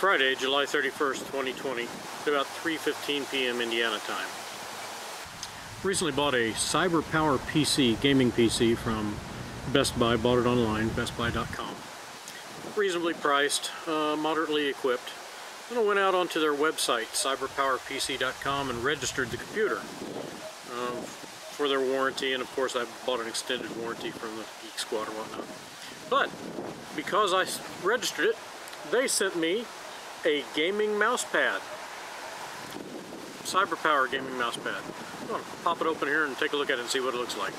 Friday, July 31st, 2020, at about 3.15 p.m. Indiana time. Recently bought a Cyber Power PC, gaming PC from Best Buy, bought it online, bestbuy.com. Reasonably priced, uh, moderately equipped. Then I went out onto their website, cyberpowerpc.com, and registered the computer uh, for their warranty, and of course I bought an extended warranty from the Geek Squad or whatnot. But because I registered it, they sent me a gaming mouse pad. CyberPower gaming mouse pad. Pop it open here and take a look at it and see what it looks like.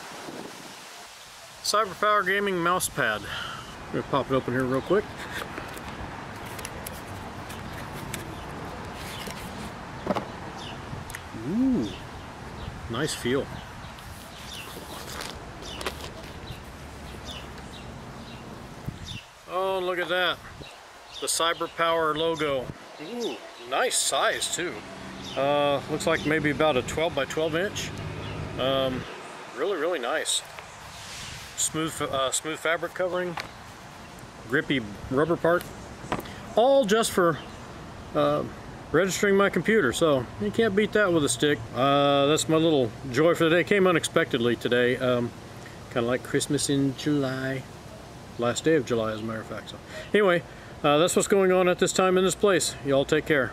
CyberPower gaming mouse pad. I'm gonna pop it open here real quick. Ooh, nice feel. Oh, look at that. The CyberPower logo. Ooh, nice size too. Uh, looks like maybe about a 12 by 12 inch. Um, really, really nice. Smooth, uh, smooth fabric covering. Grippy rubber part. All just for uh, registering my computer. So you can't beat that with a stick. Uh, that's my little joy for the day. Came unexpectedly today. Um, kind of like Christmas in July last day of July as a matter of fact. So anyway, Uh, that's what's going on at this time in this place. Y'all take care.